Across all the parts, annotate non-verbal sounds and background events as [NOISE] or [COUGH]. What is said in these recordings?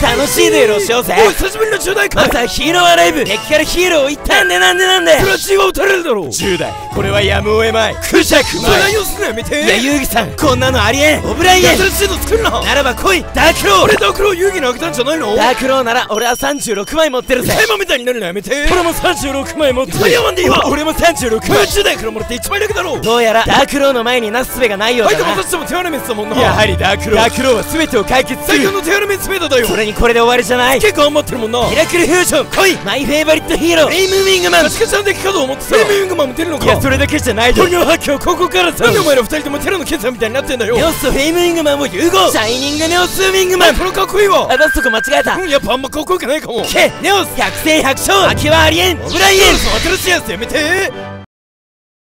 楽しいデールをしようぜおい久しぶりの10代かまずはヒーローアライブ。敵からヒーローを一旦なんでなんでなんで？それは血は打たれるだろう。10代これはやむを得まい。クジャクそれ何をすんのやめて。いや遊戯さん。こんなのありえん。オブライエン。新しいの作るなならば来い。ダークロー俺ダークロー遊戯にあげたんじゃないの。ダークローなら俺は36枚持ってるぜ。テーマみたいになるのやめて。俺も36枚持ってる。ダイヤモンドいいわ。俺も36枚。10代からもらって1枚だけだろ。うどうやら。ダークローの前になすすべがないよう相手だなも私とも手荒メスだもんな。やはりダークローダークローは全てを解決する。最強の手荒メスメーダーだよ。それにこれで終わりじゃない。結構頑張ってるもんな。ミラクルフュージョン。来い。マイフェイバリットヒーロー。フレイムウィングマン。確かちゃんできかと思ってた。フレームウィングマンも出るのか。いやそれだけじゃない本領発揮はここからさ。お前ら二人ともテラのケンさんみたいになってんだよ。ネオスとフェイムウィングマンを融合シャイニングネオスウィングマン。これかっこいいわ。あだそこ間違えた。うんやっぱあんまかっこよくないかもけネオス。百戦百勝。負けはありえん。オブライエン新しいやつやめて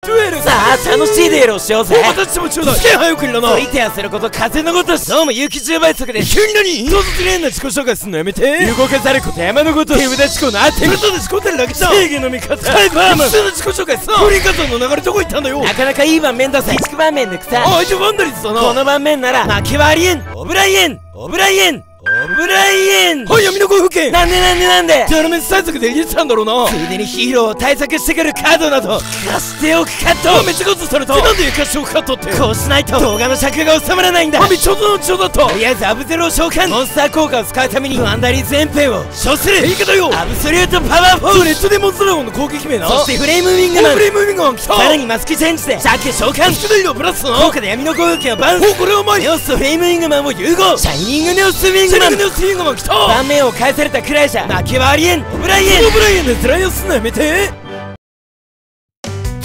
デュエルさあ楽しいデールをしようぜ。お私たちもちょうだい。すげえ早送りだな。ついてやせること風のごとし。どうも勇気10倍速です。急に何？唐突に変な自己紹介すんの？やめて。動かされること山のごとし。手札思考のアテム手札で仕込んでるだけじゃん正義の味方。サイバーマン普通の自己紹介さフリーカツの流れどこ行ったんだよ。なかなかいい盤面だぜ。地区盤面抜くさあ相手ワンダリスだな。この盤面なら負けはありえん。オブライエン。オブライエン。オブライエンはい闇の声吹けなんでなんでなんで？テラメス対策で入れてたんだろうな。ついでにヒーローを対策してくるカードなど。貸しておくかとあめっちゃガッツされたなんで貸しておくかと？ってこうしないと動画の尺が収まらないんだ。あめっちゃ大人の血だったと。りあえずアブゼロを召喚。モンスター効果を使うために。ワンダリー全編を召する。言い方よ。アブソリュートパワーフォールレッドデモンズドラゴンの攻撃名なそしてフレームウィングマン。フレームウィングマン来た。さらにマスクチェンジで。シャケ召喚スキルイドプラスな効果で闇の攻撃をバンおこれはうまいネオスとフレームウィングマンを融合シャイニングネオス。ウィンシグマンャリングネオスウィングマン来た盤面を返されたくらいじゃ負けはありえんオブライエンオブライエンでつらいやすんのやめて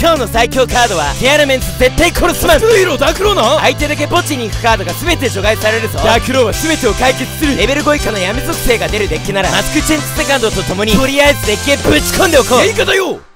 今日の最強カードはティアラメンツ絶対殺すマンマスクヒーローダクローな相手だけ墓地に行くカードが全て除外されるぞダクローは全てを解決するレベル5以下の闇属性が出るデッキならマスクチェンジセカンドとともにとりあえずデッキへぶち込んでおこう言い方よ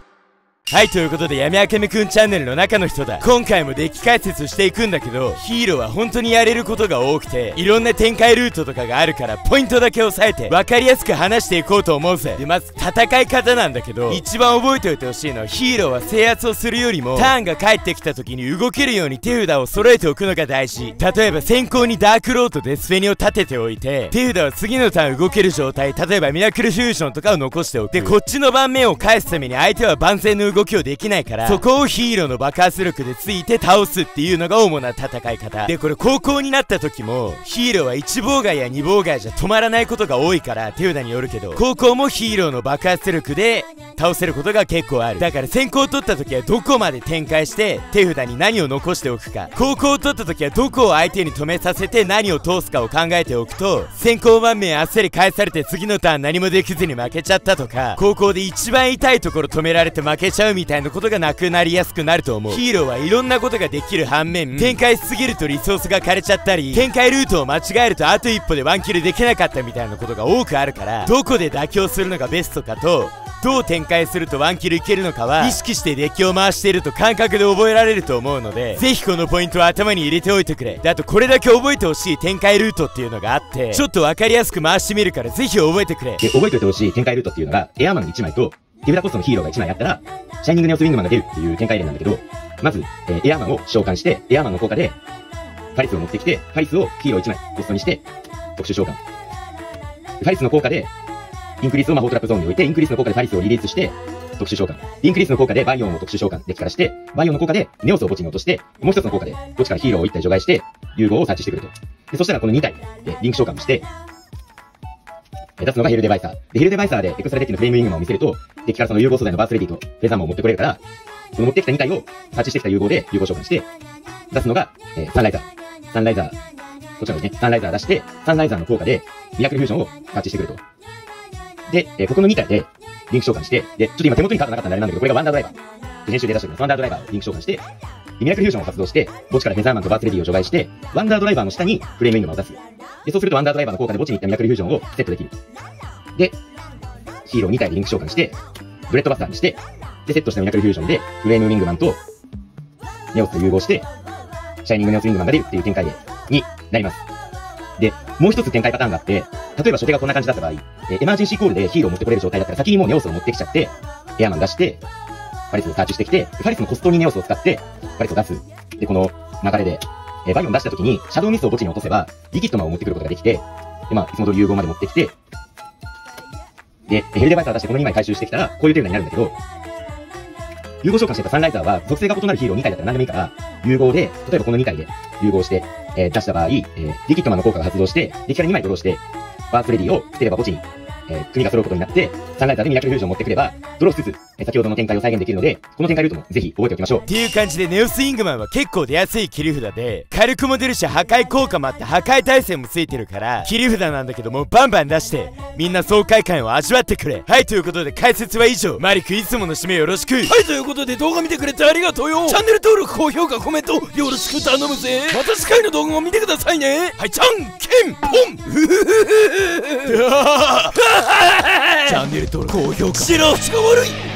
はいということで闇あけみくんチャンネルの中の人だ。今回もデッキ解説していくんだけどヒーローは本当にやれることが多くていろんな展開ルートとかがあるからポイントだけ押さえて分かりやすく話していこうと思うぜ。でまず戦い方なんだけど一番覚えておいてほしいのはヒーローは制圧をするよりもターンが返ってきた時に動けるように手札を揃えておくのが大事。例えば先行にダークローとデスフェニを立てておいて手札は次のターン動ける状態例えばミラクルフュージョンとかを残しておく。でこっちの盤面を返すために相手は万全の動動きをできないからそこをヒーローの爆発力でついて倒すっていうのが主な戦い方。でこれ高校になった時もヒーローは1妨害や2妨害じゃ止まらないことが多いから手札によるけど高校もヒーローの爆発力で倒せることが結構ある。だから先行を取った時はどこまで展開して手札に何を残しておくか。高校を取った時はどこを相手に止めさせて何を通すかを考えておくと先行盤面あっさり返されて次のターン何もできずに負けちゃったとか高校で一番痛いところ止められて負けちゃうみたいなことがなくなりやすくなると思う。ヒーローはいろんなことができる反面展開しすぎるとリソースが枯れちゃったり展開ルートを間違えるとあと一歩でワンキルできなかったみたいなことが多くあるからどこで妥協するのがベストかとどう展開するとワンキルいけるのかは意識してデッキを回していると感覚で覚えられると思うのでぜひこのポイントを頭に入れておいてくれ。であとこれだけ覚えてほしい展開ルートっていうのがあってちょっと分かりやすく回してみるからぜひ覚えてくれ。で、覚えておいてほしい展開ルートっていうのが、エアーマンの1枚と、手札コストのヒーローが1枚あったら、シャイニングネオスウィングマンが出るっていう展開例なんだけど、まず、えーエアーマンを召喚して、エアーマンの効果で、ファリスを持ってきて、ファリスをヒーロー1枚コストにして、特殊召喚。ファリスの効果で、インクリースを魔法トラップゾーンに置いて、インクリースの効果でファリスをリリースして、特殊召喚。インクリースの効果でヴァイオンを特殊召喚、デッキからして、ヴァイオンの効果でネオスを墓地に落として、もう一つの効果で、墓地からヒーローを1体除外して、融合をサーチしてくると。で、そしたらこの2体でリンク召喚をして、出すのがヘルデバイサー。で、ヘルデバイサーでエクストラデッキのフレームウィングマンを見せると、デッキからその融合素材のバースレディとフェザーマンを持ってこれるから、その持ってきた2体を察知してきた融合で融合召喚して、出すのが、えーサンライザー。サンライザー。こちらですね。サンライザー出して、サンライザーの効果で、ミラクルフュージョンを察知してくると。で、えーここの2体で、リンク召喚して、で、ちょっと今手元にカードなかったんであれなんだけど、これがワンダードライバー。で練習で出しておきます。ワンダードライバーをリンク召喚して、でミラクルフュージョンを発動して、墓地からフェザーマンとバースレディを除外して、ワンダードライバーの下にフレームウィングマンを出す。で、そうするとワンダードライバーの効果で墓地に行ったミラクルフュージョンをセットできる。で、ヒーロー2体でリンク召喚して、ドレッドバスターにして、で、セットしたミラクルフュージョンで、フレームウィングマンと、ネオスと融合して、シャイニングネオスウィングマンが出るっていう展開で、になります。で、もう一つ展開パターンがあって、例えば初手がこんな感じだった場合、えーエマージェンシーコールでヒーローを持ってこれる状態だったら先にもうネオスを持ってきちゃって、エアーマン出して、ファリスをサーチしてきて、ファリスのコストにネオスを使って、ファリスを出す。で、この流れで、えーヴァイオン出した時に、シャドーミストを墓地に落とせば、リキッドマンを持ってくることができて、で、まあ、いつも通り融合まで持ってきて、で、ヘルデバイス渡してこの2枚回収してきたら、こういう手札になるんだけど、融合召喚してたサンライザーは、属性が異なるヒーロー2体だったら何でもいいから、融合で、例えばこの2体で融合して、えー、出した場合、えー、リキッドマンの効果が発動して、デキから2枚ドローして、バースレディを捨てれば墓地にえー、国が揃うことになって、サンライザーでミラクルフュージョンを持ってくれば、ドローしつつ、先ほどの展開を再現できるので、この展開ルートもぜひ覚えておきましょう。っていう感じでネオスイングマンは結構出やすい切り札で、火力も出るし破壊効果もあって破壊耐性もついてるから、切り札なんだけどもバンバン出して、みんな爽快感を味わってくれ。はい、ということで解説は以上。マリクいつもの締めよろしく。はい、ということで動画見てくれてありがとうよ。チャンネル登録、高評価、コメントよろしく頼むぜ。また次回の動画も見てくださいね。はい、じゃんけんぽん [LAUGHS] チャンネル登録高評価白足が悪い